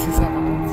precisava acontecer.